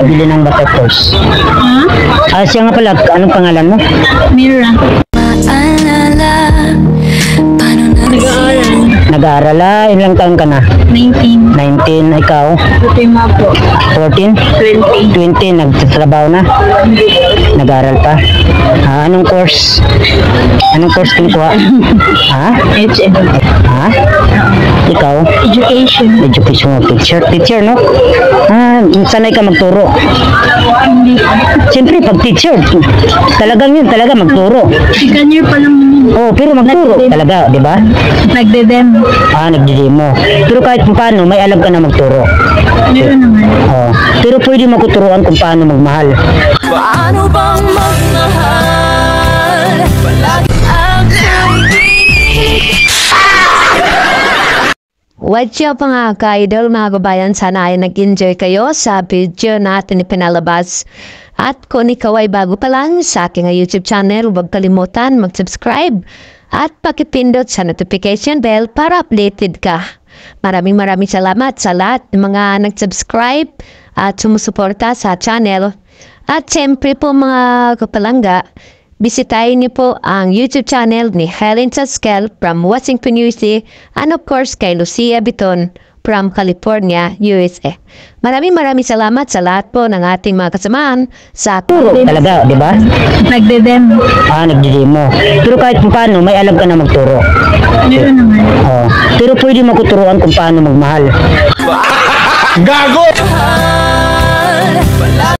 Pabili ng butter course. Ha? Ah, siya nga pala, anong pangalan mo? Mira. Nag-aaral. Nag-aaral ah, ilang taon ka na? 19. 19, ikaw? Ultima po. 14? 20. 20, nagtatrabaho na? Nag-aaral pa? Ah, anong course? Anong course kinukuha? ha? HM. Ha? Ikaw? Education. Education teacher. Teacher, no? Ah, sanay ka magturo. Hindi. Siyempre, pag teacher, talagang yun, talaga magturo. Second year pa lang yun. Oh, pero magturo talaga, di ba? Nagde-dem. Ah, nagdi-demo. Pero kahit kung paano, may alam ka na magturo. Meron naman. Oh. Pero pwede makuturuan kung paano magmahal. Paano bang magmahal? What's up mga ka-idol, mga kabayan? Sana ay nag-enjoy kayo sa video natin ipinalabas. At kung ikaw ay bago pa lang sa aking YouTube channel, huwag kalimutan mag-subscribe at pakipindot sa notification bell para updated ka. Maraming maraming salamat sa lahat ng mga nag-subscribe at sumusuporta sa channel. At siyempre po mga kapalangga, Bisitahin niyo po ang YouTube channel ni Helen Saskel from Washington, USA and of course kay Lucia Biton from California, USA. Maraming maraming salamat sa lahat po ng ating mga kasamaan sa Turo talaga, di ba? Nagde-dem. Ah, nagdi-demo. Pero kahit kung paano, may alam ka na magturo. Meron naman. Oh. Pero pwede makuturuan kung paano magmahal. mahal